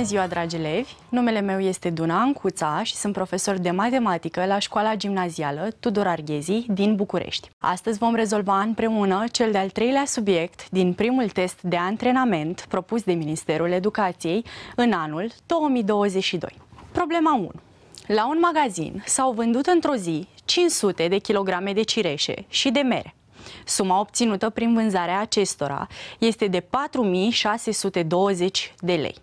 Bună ziua, dragi elevi! Numele meu este Duna Ancuța și sunt profesor de matematică la școala gimnazială Tudor Arghezi din București. Astăzi vom rezolva împreună cel de-al treilea subiect din primul test de antrenament propus de Ministerul Educației în anul 2022. Problema 1. La un magazin s-au vândut într-o zi 500 de kilograme de cireșe și de mere. Suma obținută prin vânzarea acestora este de 4620 de lei.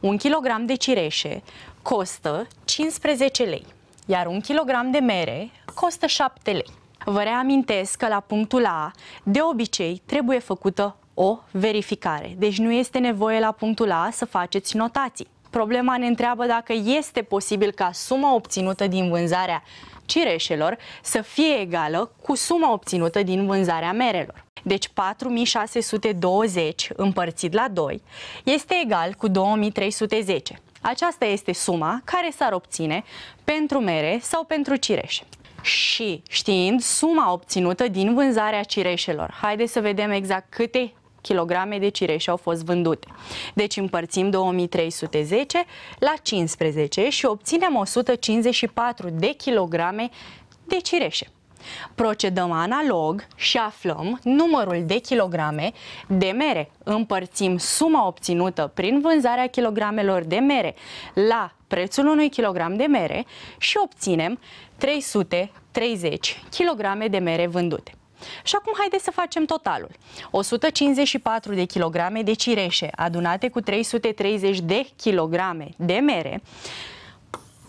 Un kilogram de cireșe costă 15 lei, iar un kilogram de mere costă 7 lei. Vă reamintesc că la punctul A, de obicei, trebuie făcută o verificare. Deci nu este nevoie la punctul A să faceți notații. Problema ne întreabă dacă este posibil ca suma obținută din vânzarea cireșelor să fie egală cu suma obținută din vânzarea merelor. Deci 4620 împărțit la 2 este egal cu 2310. Aceasta este suma care s-ar obține pentru mere sau pentru cireșe. Și știind suma obținută din vânzarea cireșelor, haideți să vedem exact câte kilograme de cireșe au fost vândute. Deci împărțim 2310 la 15 și obținem 154 de kilograme de cireșe. Procedăm analog și aflăm numărul de kilograme de mere. Împărțim suma obținută prin vânzarea kilogramelor de mere la prețul unui kilogram de mere și obținem 330 kg de mere vândute. Și acum haideți să facem totalul. 154 de kilograme de cireșe adunate cu 330 de kilograme de mere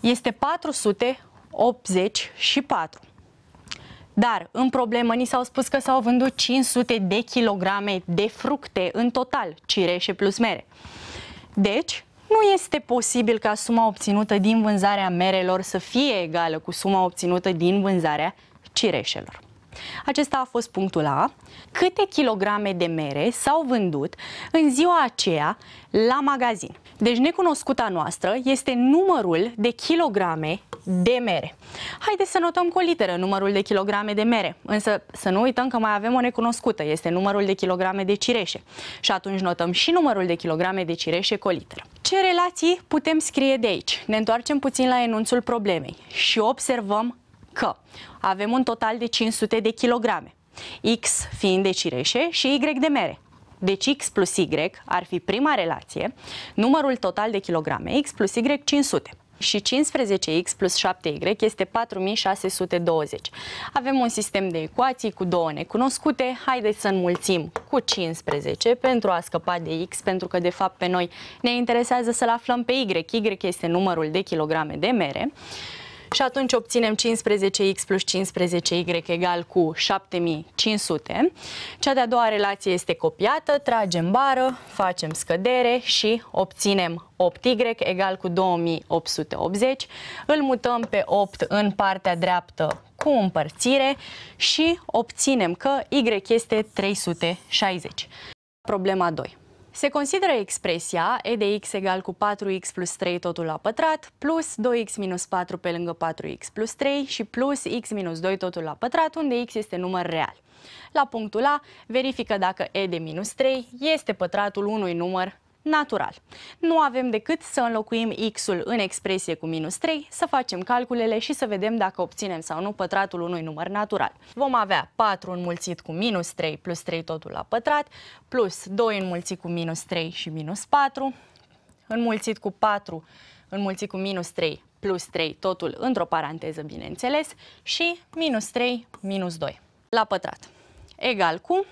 este 484. Dar în problemă ni s-au spus că s-au vândut 500 de kilograme de fructe în total, cireșe plus mere. Deci, nu este posibil ca suma obținută din vânzarea merelor să fie egală cu suma obținută din vânzarea cireșelor. Acesta a fost punctul A. Câte kilograme de mere s-au vândut în ziua aceea la magazin? Deci necunoscuta noastră este numărul de kilograme de mere. Haideți să notăm cu o literă numărul de kilograme de mere, însă să nu uităm că mai avem o necunoscută, este numărul de kilograme de cireșe. Și atunci notăm și numărul de kilograme de cireșe cu o literă. Ce relații putem scrie de aici? Ne întoarcem puțin la enunțul problemei și observăm că avem un total de 500 de kilograme, X fiind de cireșe și Y de mere. Deci X plus Y ar fi prima relație, numărul total de kilograme, X plus Y 500 și 15x plus 7y este 4620. Avem un sistem de ecuații cu două necunoscute. Haideți să înmulțim cu 15 pentru a scăpa de x, pentru că de fapt pe noi ne interesează să-l aflăm pe y. y este numărul de kilograme de mere și atunci obținem 15x plus 15y egal cu 7500. Cea de-a doua relație este copiată, tragem bară, facem scădere și obținem 8y egal cu 2880. Îl mutăm pe 8 în partea dreaptă cu împărțire și obținem că y este 360. Problema 2. Se consideră expresia e de x egal cu 4x plus 3 totul la pătrat, plus 2x minus 4 pe lângă 4x plus 3 și plus x minus 2 totul la pătrat, unde x este număr real. La punctul A, verifică dacă e de minus 3 este pătratul unui număr natural. Nu avem decât să înlocuim x-ul în expresie cu minus 3, să facem calculele și să vedem dacă obținem sau nu pătratul unui număr natural. Vom avea 4 înmulțit cu minus 3 plus 3 totul la pătrat, plus 2 înmulțit cu minus 3 și minus 4, înmulțit cu 4 înmulțit cu minus 3 plus 3 totul într-o paranteză, bineînțeles, și minus 3 minus 2 la pătrat egal cu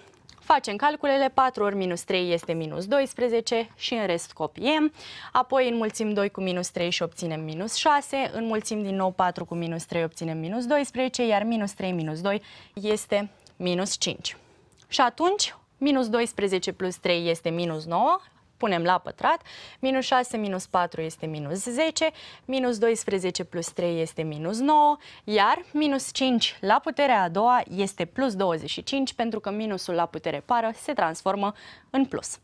Facem calculele, 4 ori minus 3 este minus 12 și în rest copiem. Apoi înmulțim 2 cu minus 3 și obținem minus 6. Înmulțim din nou 4 cu minus 3, obținem minus 12, iar minus 3 minus 2 este minus 5. Și atunci, minus 12 plus 3 este minus 9, punem la pătrat, minus 6 minus 4 este minus 10, minus 12 plus 3 este minus 9, iar minus 5 la puterea a doua este plus 25 pentru că minusul la putere pară se transformă în plus.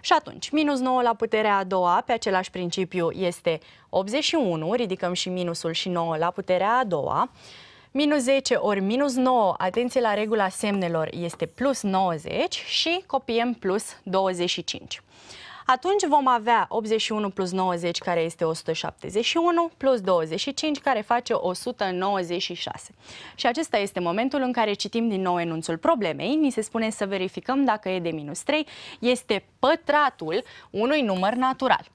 Și atunci, minus 9 la puterea a doua, pe același principiu, este 81, ridicăm și minusul și 9 la puterea a doua, Minus 10 ori minus 9, atenție la regula semnelor, este plus 90 și copiem plus 25. Atunci vom avea 81 plus 90 care este 171 plus 25 care face 196. Și acesta este momentul în care citim din nou enunțul problemei. Ni se spune să verificăm dacă e de minus 3 este pătratul unui număr natural.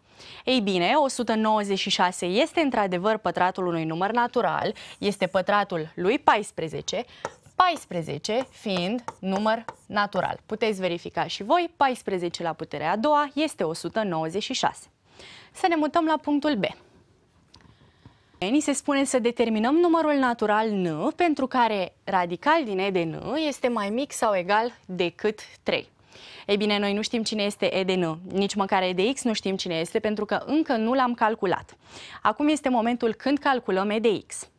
Ei bine, 196 este într-adevăr pătratul unui număr natural, este pătratul lui 14, 14 fiind număr natural. Puteți verifica și voi, 14 la puterea a doua este 196. Să ne mutăm la punctul B. Ni se spune să determinăm numărul natural n pentru care radical din e de n este mai mic sau egal decât 3. Ei bine, noi nu știm cine este e de n, nici măcar e de x nu știm cine este pentru că încă nu l-am calculat. Acum este momentul când calculăm e de x.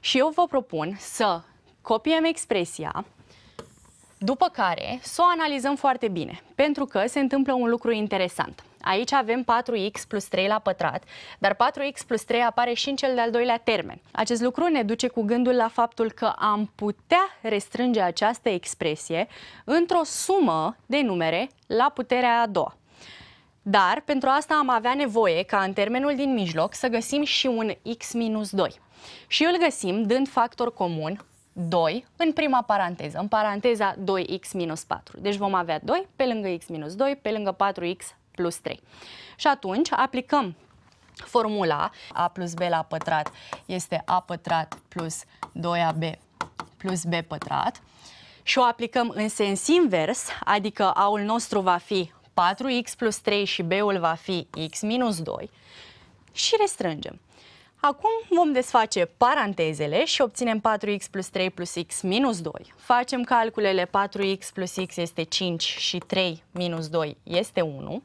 Și eu vă propun să copiem expresia, după care să o analizăm foarte bine, pentru că se întâmplă un lucru interesant. Aici avem 4x plus 3 la pătrat, dar 4x plus 3 apare și în cel de-al doilea termen. Acest lucru ne duce cu gândul la faptul că am putea restrânge această expresie într-o sumă de numere la puterea a doua. Dar pentru asta am avea nevoie ca în termenul din mijloc să găsim și un x minus 2. Și îl găsim dând factor comun 2 în prima paranteză, în paranteza 2x minus 4. Deci vom avea 2 pe lângă x minus 2, pe lângă 4x plus 3. Și atunci aplicăm formula a plus b la pătrat este a pătrat plus 2ab plus b pătrat și o aplicăm în sens invers, adică a-ul nostru va fi 4x plus 3 și b-ul va fi x minus 2 și restrângem. Acum vom desface parantezele și obținem 4x plus 3 plus x minus 2. Facem calculele 4x plus x este 5 și 3 minus 2 este 1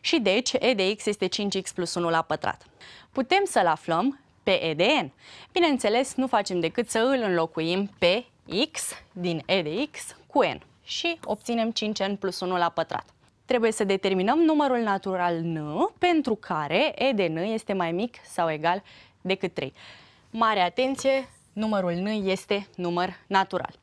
și deci e de x este 5x plus 1 la pătrat. Putem să-l aflăm pe e de n. Bineînțeles, nu facem decât să îl înlocuim pe x din e de x cu n și obținem 5n plus 1 la pătrat. Trebuie să determinăm numărul natural n pentru care e de n este mai mic sau egal decât 3. Mare atenție, numărul n este număr natural.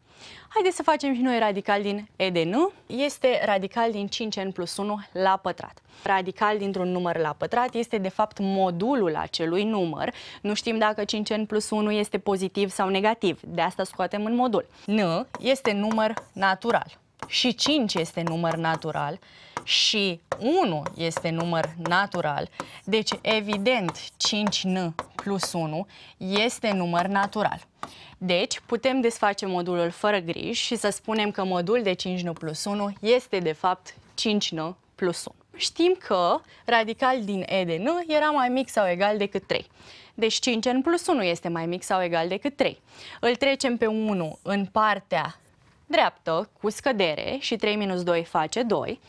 Haideți să facem și noi radical din e de n. Este radical din 5n plus 1 la pătrat. Radical dintr-un număr la pătrat este de fapt modulul acelui număr. Nu știm dacă 5n plus 1 este pozitiv sau negativ, de asta scoatem în modul. N este număr natural și 5 este număr natural și 1 este număr natural, deci evident 5n plus 1 este număr natural. Deci putem desface modulul fără griji și să spunem că modul de 5n plus 1 este de fapt 5n plus 1. Știm că radical din e de n era mai mic sau egal decât 3. Deci 5n plus 1 este mai mic sau egal decât 3. Îl trecem pe 1 în partea dreaptă cu scădere și 3 minus 2 face 2.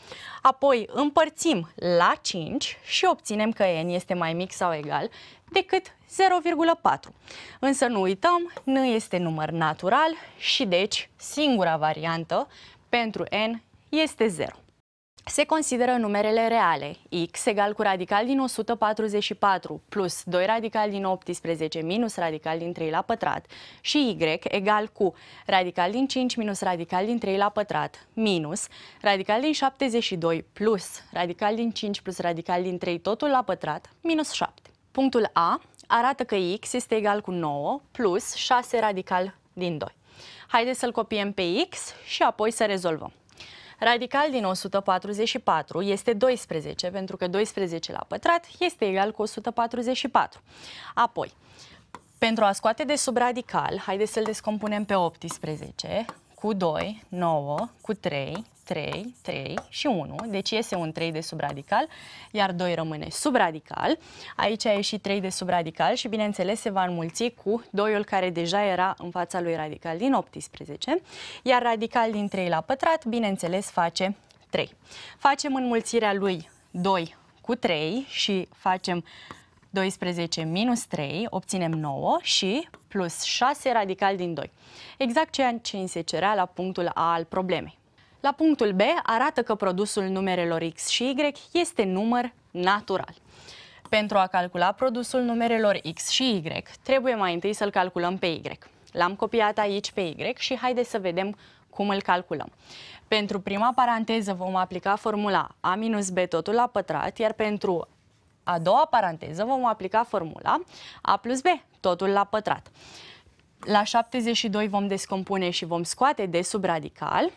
Apoi împărțim la 5 și obținem că n este mai mic sau egal decât 0,4. Însă nu uităm, n este număr natural și deci singura variantă pentru n este 0. Se consideră numerele reale x egal cu radical din 144 plus 2 radical din 18 minus radical din 3 la pătrat și y egal cu radical din 5 minus radical din 3 la pătrat minus radical din 72 plus radical din 5 plus radical din 3 totul la pătrat minus 7. Punctul A arată că x este egal cu 9 plus 6 radical din 2. Haideți să-l copiem pe x și apoi să rezolvăm. Radical din 144 este 12, pentru că 12 la pătrat este egal cu 144. Apoi, pentru a scoate de sub radical, haideți să-l descompunem pe 18, cu 2, 9, cu 3, 3, 3 și 1, deci iese un 3 de subradical, iar 2 rămâne subradical. Aici a ieșit 3 de subradical și bineînțeles se va înmulți cu 2-ul care deja era în fața lui radical din 18, iar radical din 3 la pătrat, bineînțeles, face 3. Facem înmulțirea lui 2 cu 3 și facem 12 minus 3, obținem 9 și plus 6 radical din 2. Exact ceea ce ni se cerea la punctul A al problemei. La punctul B arată că produsul numerelor x și y este număr natural. Pentru a calcula produsul numerelor x și y, trebuie mai întâi să-l calculăm pe y. L-am copiat aici pe y și haideți să vedem cum îl calculăm. Pentru prima paranteză vom aplica formula a minus b totul la pătrat, iar pentru a doua paranteză vom aplica formula a plus b totul la pătrat. La 72 vom descompune și vom scoate de sub radical,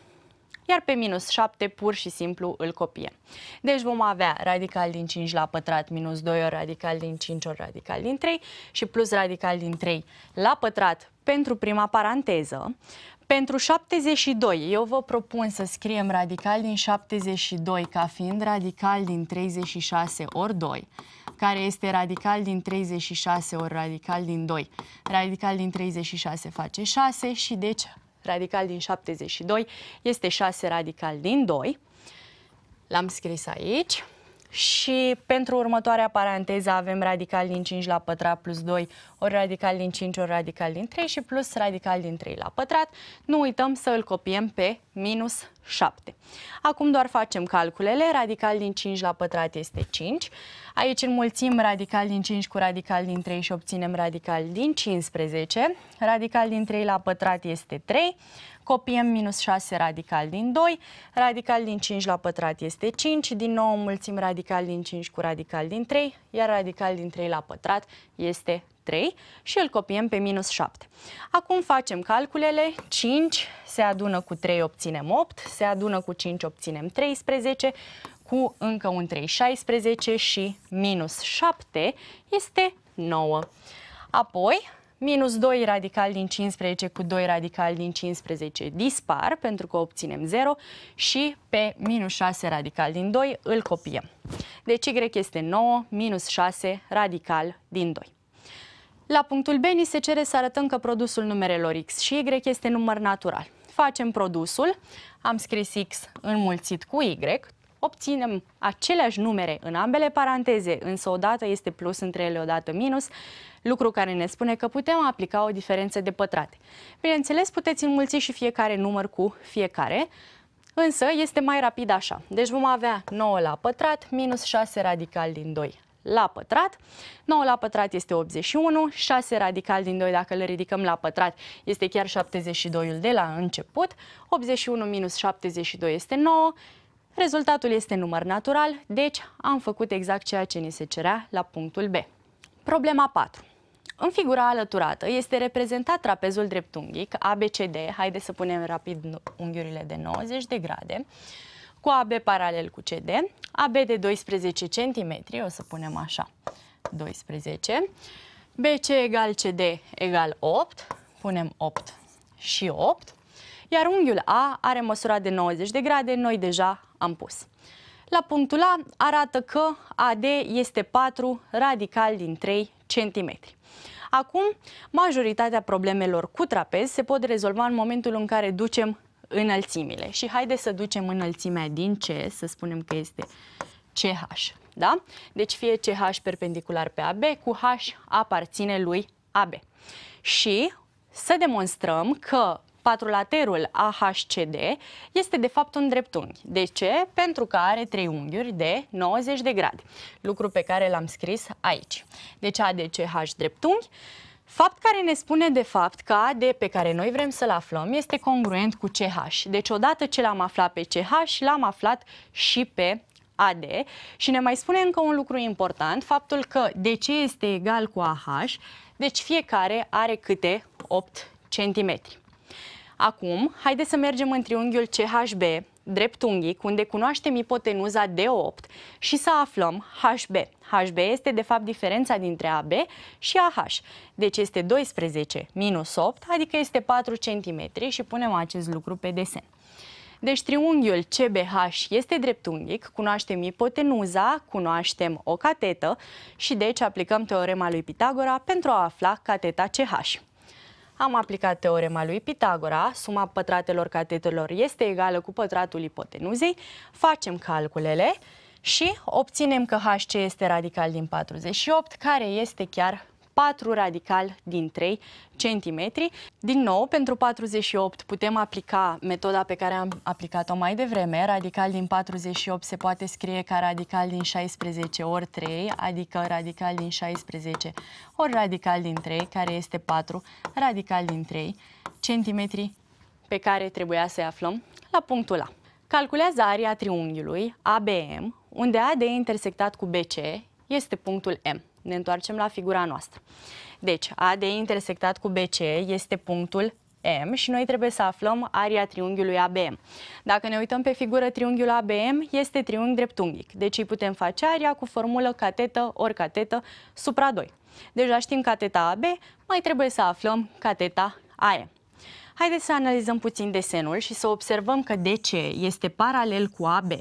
iar pe minus 7 pur și simplu îl copiem. Deci vom avea radical din 5 la pătrat minus 2 ori radical din 5 ori radical din 3 și plus radical din 3 la pătrat pentru prima paranteză. Pentru 72, eu vă propun să scriem radical din 72 ca fiind radical din 36 ori 2, care este radical din 36 ori radical din 2. Radical din 36 face 6 și deci radical din 72 este 6 radical din 2. L-am scris aici. Și pentru următoarea paranteză avem radical din 5 la pătrat plus 2 ori radical din 5 ori radical din 3 și plus radical din 3 la pătrat. Nu uităm să îl copiem pe minus 7. Acum doar facem calculele. Radical din 5 la pătrat este 5. Aici înmulțim radical din 5 cu radical din 3 și obținem radical din 15. Radical din 3 la pătrat este 3. Copiem minus 6 radical din 2. Radical din 5 la pătrat este 5. Din nou înmulțim radical din 5 cu radical din 3. Iar radical din 3 la pătrat este 3 și îl copiem pe minus 7. Acum facem calculele. 5 se adună cu 3, obținem 8. Se adună cu 5, obținem 13 cu încă un 3, 16 și minus 7 este 9. Apoi, minus 2 radical din 15 cu 2 radical din 15 dispar pentru că obținem 0 și pe minus 6 radical din 2 îl copiem. Deci Y este 9 minus 6 radical din 2. La punctul B ni se cere să arătăm că produsul numerelor X și Y este număr natural. Facem produsul, am scris X înmulțit cu Y, obținem aceleași numere în ambele paranteze, însă odată este plus între ele, odată minus, lucru care ne spune că putem aplica o diferență de pătrate. Bineînțeles, puteți înmulți și fiecare număr cu fiecare, însă este mai rapid așa. Deci vom avea 9 la pătrat minus 6 radical din 2 la pătrat. 9 la pătrat este 81, 6 radical din 2 dacă le ridicăm la pătrat este chiar 72-ul de la început, 81 minus 72 este 9, rezultatul este număr natural, deci am făcut exact ceea ce ni se cerea la punctul B. Problema 4. În figura alăturată este reprezentat trapezul dreptunghic ABCD, haide să punem rapid unghiurile de 90 de grade, cu AB paralel cu CD, AB de 12 cm, o să punem așa, 12, BC egal CD egal 8, punem 8 și 8, iar unghiul A are măsura de 90 de grade, noi deja am pus. La punctul A arată că AD este 4 radical din 3 cm. Acum, majoritatea problemelor cu trapez se pot rezolva în momentul în care ducem înălțimile. Și haide să ducem înălțimea din C, să spunem că este CH. Da? Deci fie CH perpendicular pe AB, cu H aparține lui AB. Și să demonstrăm că patrulaterul AHCD este de fapt un dreptunghi. De ce? Pentru că are trei unghiuri de 90 de grade, lucru pe care l-am scris aici. Deci ADCH dreptunghi, Fapt care ne spune de fapt că AD pe care noi vrem să-l aflăm este congruent cu CH. Deci odată ce l-am aflat pe CH, l-am aflat și pe AD și ne mai spune încă un lucru important, faptul că DC este egal cu AH, deci fiecare are câte 8 cm. Acum, haideți să mergem în triunghiul CHB, dreptunghic, unde cunoaștem ipotenuza de 8 și să aflăm HB. HB este de fapt diferența dintre AB și AH. Deci este 12 minus 8, adică este 4 cm și punem acest lucru pe desen. Deci triunghiul CBH este dreptunghic, cunoaștem ipotenuza, cunoaștem o catetă și deci aplicăm teorema lui Pitagora pentru a afla cateta CH. Am aplicat teorema lui Pitagora, suma pătratelor catetelor este egală cu pătratul ipotenuzei, facem calculele și obținem că HC este radical din 48, care este chiar 4 radical din 3 cm. Din nou, pentru 48 putem aplica metoda pe care am aplicat-o mai devreme. Radical din 48 se poate scrie ca radical din 16 ori 3, adică radical din 16 ori radical din 3, care este 4, radical din 3 centimetri pe care trebuia să-i aflăm la punctul A. Calculează aria triunghiului ABM, unde AD intersectat cu BC este punctul M. Ne întoarcem la figura noastră. Deci, AD intersectat cu BC este punctul M și noi trebuie să aflăm aria triunghiului ABM. Dacă ne uităm pe figură, triunghiul ABM este triunghi dreptunghic, deci îi putem face aria cu formulă catetă ori catetă supra 2. Deja știm cateta AB, mai trebuie să aflăm cateta AM. Haideți să analizăm puțin desenul și să observăm că DC este paralel cu AB,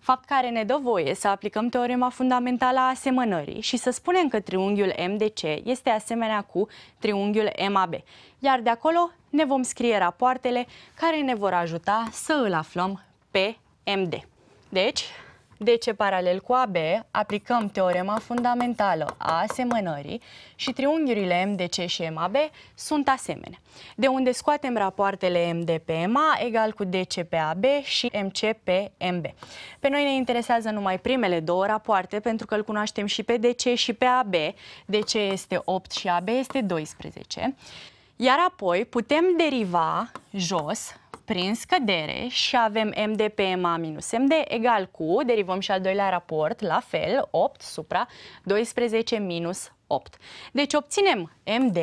fapt care ne dă voie să aplicăm teorema fundamentală a asemănării și să spunem că triunghiul MDC este asemenea cu triunghiul MAB. Iar de acolo ne vom scrie rapoartele care ne vor ajuta să îl aflăm pe MD. Deci, DC paralel cu AB, aplicăm teorema fundamentală a asemănării și triunghiurile MDC și MAB sunt asemenea. De unde scoatem rapoartele MD pe MA egal cu DC pe AB și MC pe MB. Pe noi ne interesează numai primele două rapoarte pentru că îl cunoaștem și pe DC și pe AB. DC este 8 și AB este 12. Iar apoi putem deriva jos prin scădere și avem MD pe MA minus MD egal cu, derivăm și al doilea raport, la fel, 8 supra 12 minus 8. Deci obținem MD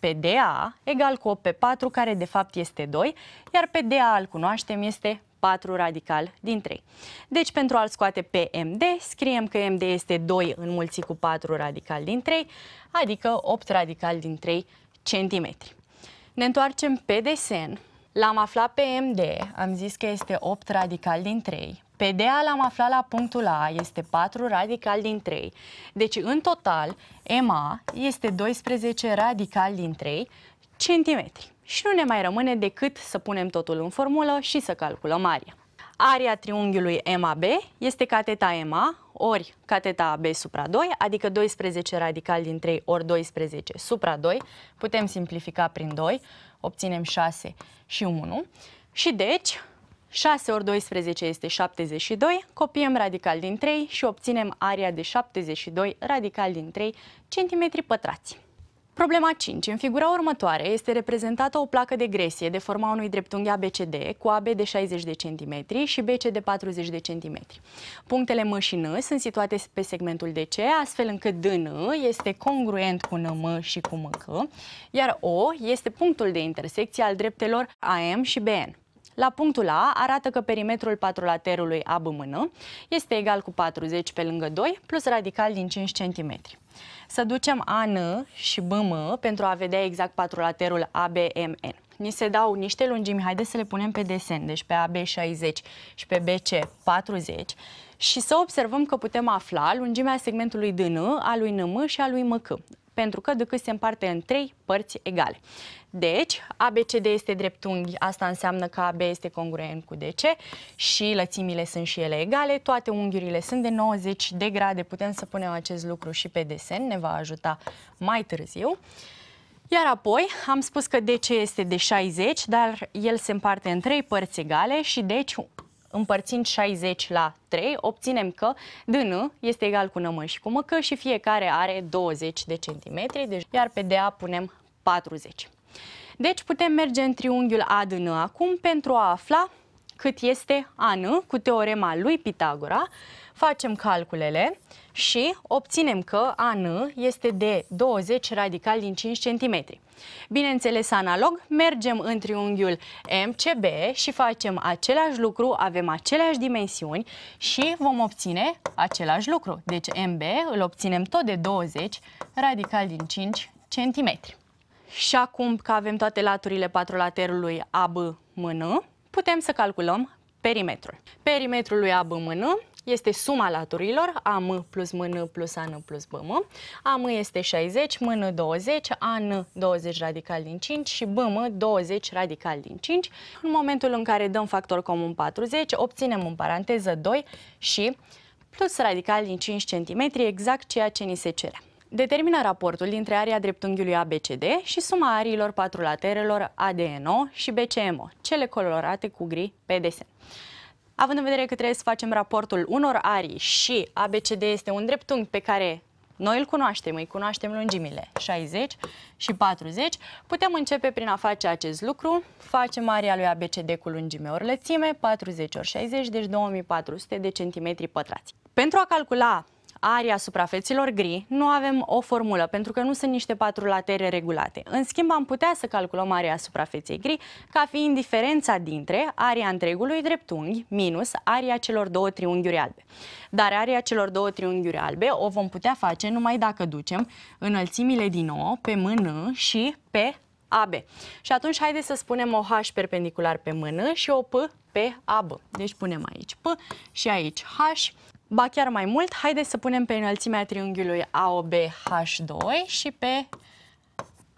pe DA egal cu 8 pe 4, care de fapt este 2, iar pe DA îl cunoaștem este 4 radical din 3. Deci pentru a-l scoate pe MD, scriem că MD este 2 înmulțit cu 4 radical din 3, adică 8 radical din 3 centimetri. Ne întoarcem pe desen L-am aflat pe MD, am zis că este 8 radical din 3. Pe DA l-am aflat la punctul A, este 4 radical din 3. Deci, în total, MA este 12 radical din 3 centimetri. Și nu ne mai rămâne decât să punem totul în formulă și să calculăm aria. Aria triunghiului MAB este cateta MA ori cateta AB supra 2, adică 12 radical din 3 ori 12 supra 2. Putem simplifica prin 2, obținem 6 și 1. Și deci, 6 ori 12 este 72, copiem radical din 3 și obținem aria de 72 radical din 3 cm pătrați. Problema 5. În figura următoare este reprezentată o placă de gresie de forma unui dreptunghi ABCD cu AB de 60 de cm și BC de 40 de cm. Punctele M și N sunt situate pe segmentul DC, astfel încât DN este congruent cu NM și cu MK, iar O este punctul de intersecție al dreptelor AM și BN. La punctul A arată că perimetrul patrulaterului ABMN este egal cu 40 pe lângă 2 plus radical din 5 cm. Să ducem AN și BM pentru a vedea exact patrulaterul ABMN. Ni se dau niște lungimi, haideți să le punem pe desen, deci pe AB 60 și pe BC 40 și să observăm că putem afla lungimea segmentului DN, a lui NM și a lui MK pentru că decât se împarte în trei părți egale. Deci, ABCD este dreptunghi, asta înseamnă că AB este congruent cu DC și lățimile sunt și ele egale, toate unghiurile sunt de 90 de grade, putem să punem acest lucru și pe desen, ne va ajuta mai târziu. Iar apoi am spus că DC este de 60, dar el se împarte în trei părți egale și deci împărțind 60 la 3, obținem că DN este egal cu NM și cu MK și fiecare are 20 de centimetri, deci, iar pe DA punem 40. Deci putem merge în triunghiul ADN acum pentru a afla cât este AN cu teorema lui Pitagora. Facem calculele și obținem că AN este de 20 radical din 5 cm. Bineînțeles, analog, mergem în triunghiul MCB și facem același lucru, avem aceleași dimensiuni și vom obține același lucru. Deci MB îl obținem tot de 20 radical din 5 cm. Și acum că avem toate laturile patrolaterului AB-MN, putem să calculăm perimetrul. Perimetrul lui AB-MN este suma laturilor, AM plus MN plus AN plus BM. AM este 60, MN 20, AN 20 radical din 5 și BM 20 radical din 5. În momentul în care dăm factor comun 40, obținem în paranteză 2 și plus radical din 5 cm, exact ceea ce ni se cere. Determină raportul dintre aria dreptunghiului ABCD și suma ariilor patrulaterelor ADNO și BCMO, cele colorate cu gri pe desen. Având în vedere că trebuie să facem raportul unor arii și ABCD este un dreptunghi pe care Noi îl cunoaștem, îi cunoaștem lungimile 60 și 40. Putem începe prin a face acest lucru. Facem area lui ABCD cu lungime ori lățime, 40 ori 60, deci 2400 de centimetri pătrați. Pentru a calcula aria suprafețelor gri, nu avem o formulă, pentru că nu sunt niște patru latere regulate. În schimb, am putea să calculăm aria suprafeței gri ca fiind diferența dintre aria întregului dreptunghi minus aria celor două triunghiuri albe. Dar aria celor două triunghiuri albe o vom putea face numai dacă ducem înălțimile din nou pe mână și pe AB. Și atunci haideți să spunem o H perpendicular pe mână și o P pe AB. Deci punem aici P și aici H Ba chiar mai mult, haideți să punem pe înălțimea triunghiului AOB H2 și pe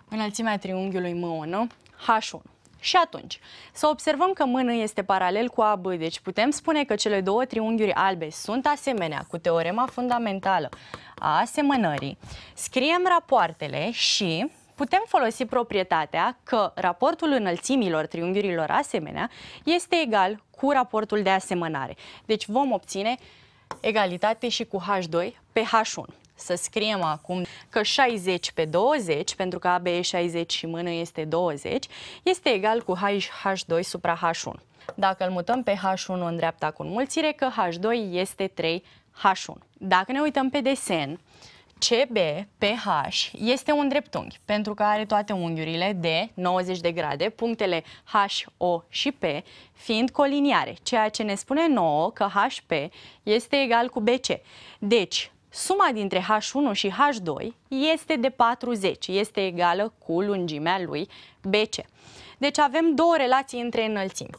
înălțimea triunghiului M1 H1. Și atunci, să observăm că mână este paralel cu AB, deci putem spune că cele două triunghiuri albe sunt asemenea cu teorema fundamentală a asemănării. Scriem rapoartele și putem folosi proprietatea că raportul înălțimilor triunghiurilor asemenea este egal cu raportul de asemănare. Deci vom obține egalitate și cu H2 pe H1. Să scriem acum că 60 pe 20, pentru că AB e 60 și mână este 20, este egal cu H2 supra H1. Dacă îl mutăm pe H1 în dreapta cu înmulțire, că H2 este 3H1. Dacă ne uităm pe desen, CB pe H este un dreptunghi pentru că are toate unghiurile de 90 de grade, punctele H, O și P fiind coliniare, ceea ce ne spune nouă că HP este egal cu BC. Deci, suma dintre H1 și H2 este de 40, este egală cu lungimea lui BC. Deci avem două relații între înălțimi.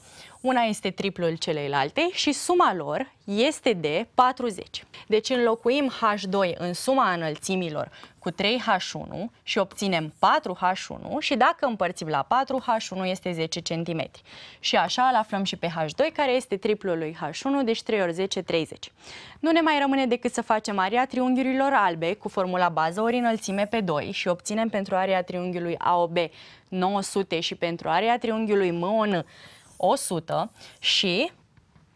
Una este triplul celeilalte și suma lor este de 40. Deci înlocuim H2 în suma înălțimilor cu 3H1 și obținem 4H1 și dacă împărțim la 4, H1 este 10 cm. Și așa îl aflăm și pe H2 care este triplul lui H1, deci 3 ori 10, 30. Nu ne mai rămâne decât să facem area triunghiurilor albe cu formula bază ori înălțime pe 2 și obținem pentru area triunghiului AOB 900 și pentru area triunghiului MON 100 și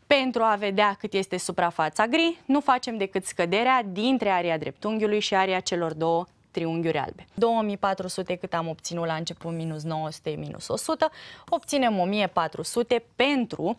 pentru a vedea cât este suprafața gri, nu facem decât scăderea dintre area dreptunghiului și area celor două triunghiuri albe. 2400 cât am obținut la început minus 900 minus 100, obținem 1400 pentru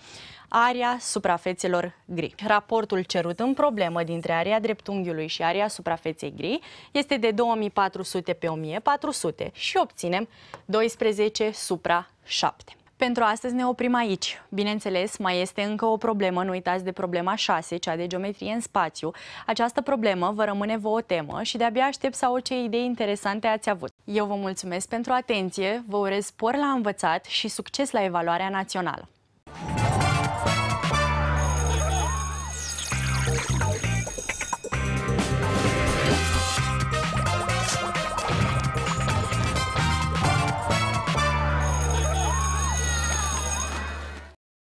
area suprafețelor gri. Raportul cerut în problemă dintre area dreptunghiului și area suprafeței gri este de 2400 pe 1400 și obținem 12 supra 7. Pentru astăzi ne oprim aici. Bineînțeles, mai este încă o problemă, nu uitați de problema 6, cea de geometrie în spațiu. Această problemă vă rămâne vă o temă și de-abia aștept să aud ce idei interesante ați avut. Eu vă mulțumesc pentru atenție, vă urez spor la învățat și succes la evaluarea națională.